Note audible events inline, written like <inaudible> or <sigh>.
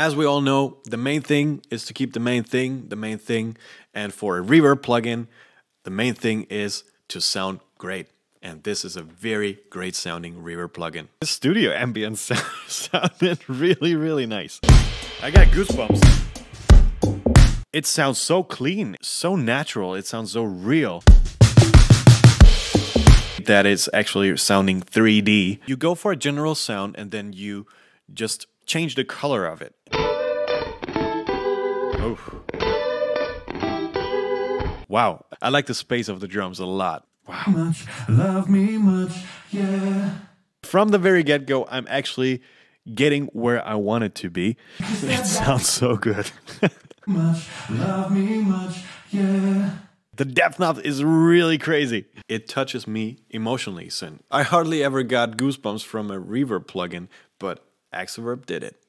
As we all know, the main thing is to keep the main thing the main thing. And for a reverb plugin, the main thing is to sound great. And this is a very great sounding reverb plugin. The studio ambience <laughs> sounded really, really nice. I got goosebumps. It sounds so clean, so natural, it sounds so real. That it's actually sounding 3D. You go for a general sound and then you just change the color of it. Oof. Wow, I like the space of the drums a lot. Wow. Much, love me much, yeah. From the very get go, I'm actually getting where I want it to be. <laughs> It sounds so good. <laughs> Much, love me much, yeah. The depth knot is really crazy. It touches me emotionally, Sin. I hardly ever got goosebumps from a reverb plugin, but EXOVERB did it.